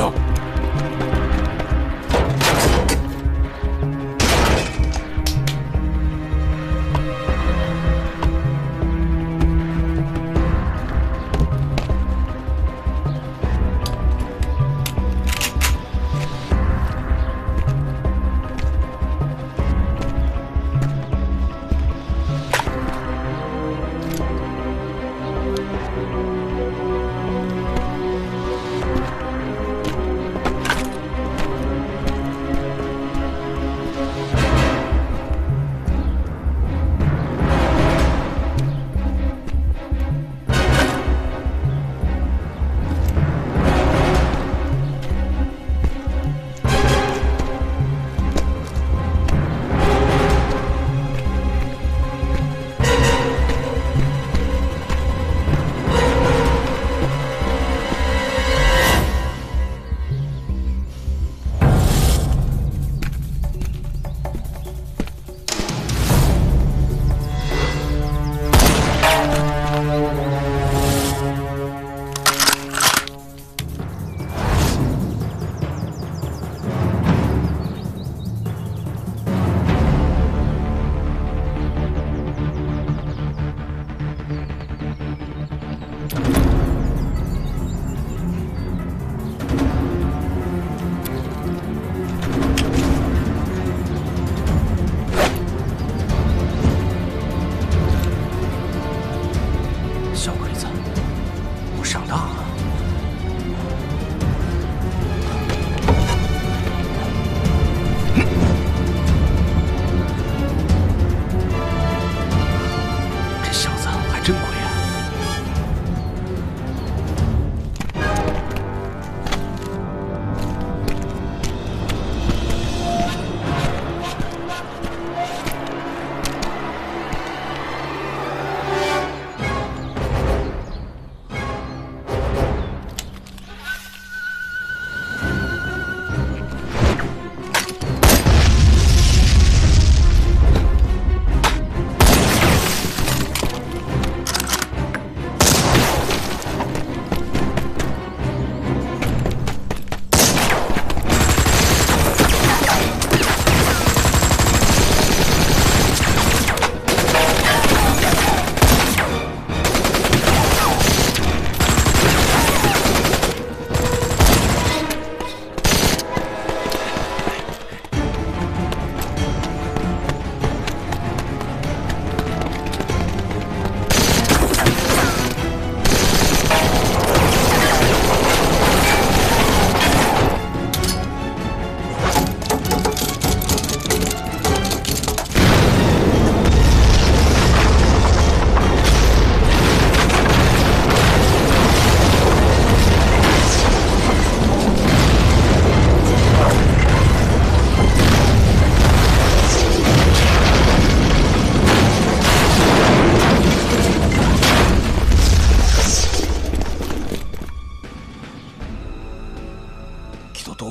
적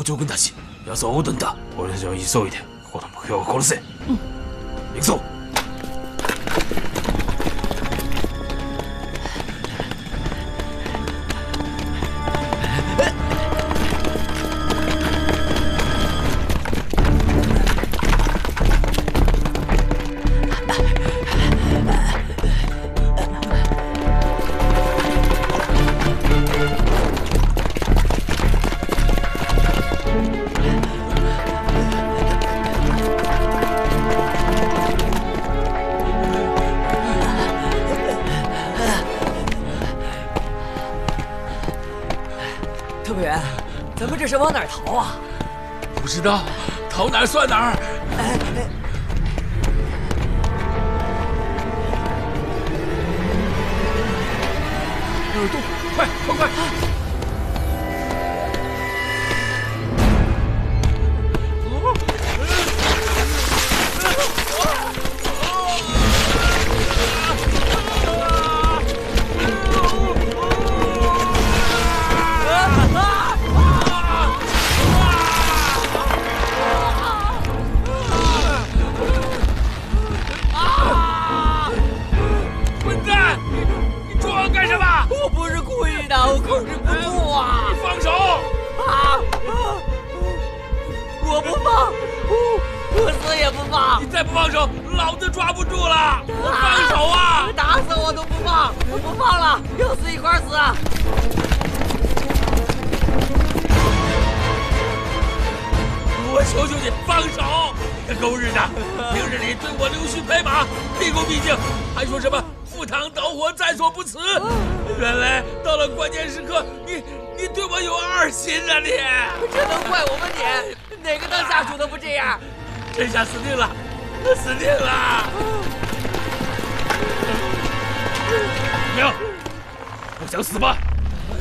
将軍たち奴は追うとんだ。俺たちは急いでこの目標を殺せ。うん。行くぞ是往哪儿逃啊？不知道，逃哪儿算哪儿。哎哎，我不放，我死也不放！你再不放手，老子抓不住了！我放手啊！打死我都不放！我不放了，要死一块死！我求求你放手！你个狗日的，平日里对我溜须拍马，毕恭毕敬，还说什么？赴汤蹈火，在所不辞。原来到了关键时刻，你你对我有二心啊！你这能怪我吗你？哪个当下属的不这样？这下死定了，死定了！娘，不想死吧？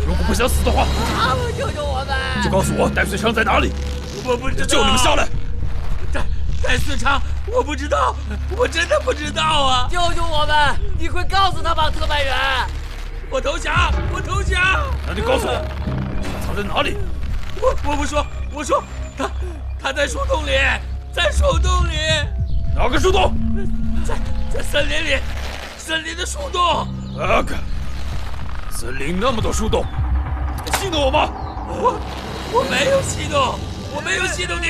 如果不想死的话，啊救救我们！就告诉我戴遂昌在哪里，我不知道。救你们下来。戴戴遂昌。我不知道，我真的不知道啊！救救我们！你快告诉他吧，特派员！我投降，我投降！那你告诉我，他藏在哪里？我我不说，我说他 他在树洞里，在树洞里。哪个树洞？在在森林里，森林的树洞。阿克森林那么多树洞，戏弄我吗？我我没有戏弄，我没有戏弄你，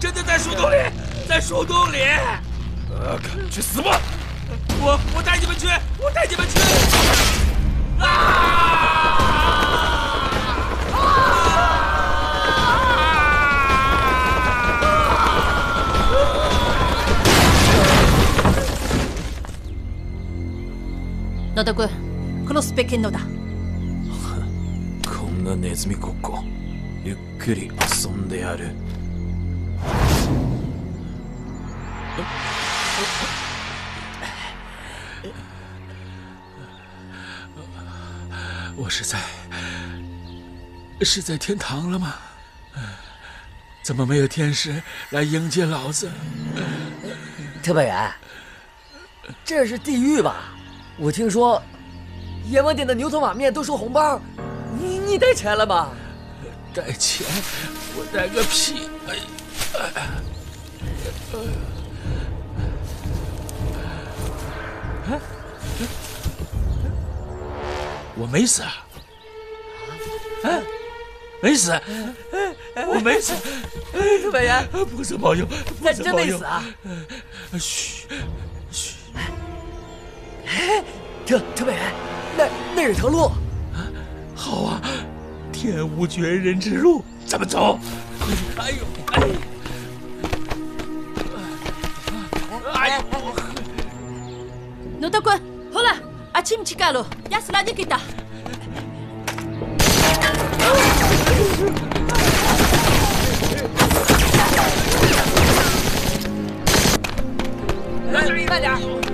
真的在树洞里。在树洞里，阿克，去死吧！我我带你们去，我带你们去！スペケンノだ。こんなネズミごっこ、ゆっくり遊んでやる。我是在是在天堂了吗？怎么没有天使来迎接老子？特派员，这是地狱吧？我听说 阎王殿的牛头马面都收红包，你你带钱了吗？带钱？我带个屁！哎。我没死啊！没死，我没死。特派员，菩萨保佑，咱真没死啊！嘘，嘘。哎，特特派员，那那是条路。好啊，天无绝人之路，咱们走。哎呦，哎。野田君、ほら、あっちに近いろ。安ら逃げた。快点！